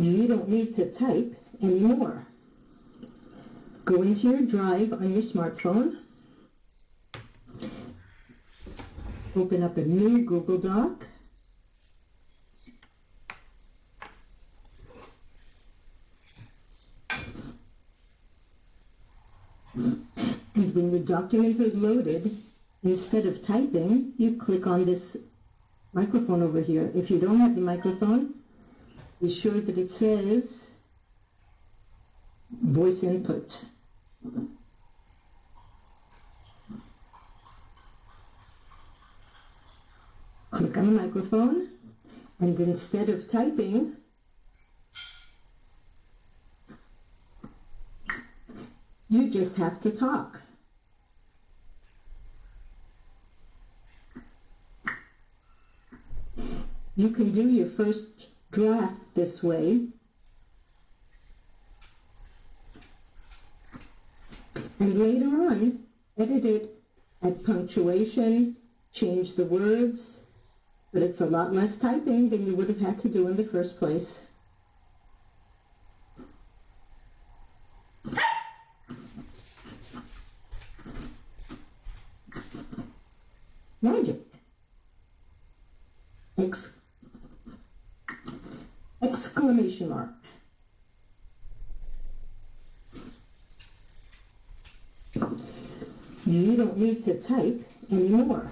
You don't need to type anymore. Go into your drive on your smartphone. Open up a new Google Doc. And when the document is loaded, instead of typing, you click on this microphone over here. If you don't have the microphone, be sure that it says voice input. Click on the microphone, and instead of typing, you just have to talk. You can do your first draft this way. And later on, edit it at punctuation, change the words, but it's a lot less typing than you would have had to do in the first place. Magic. Ex- exclamation mark. You don't need to type anymore.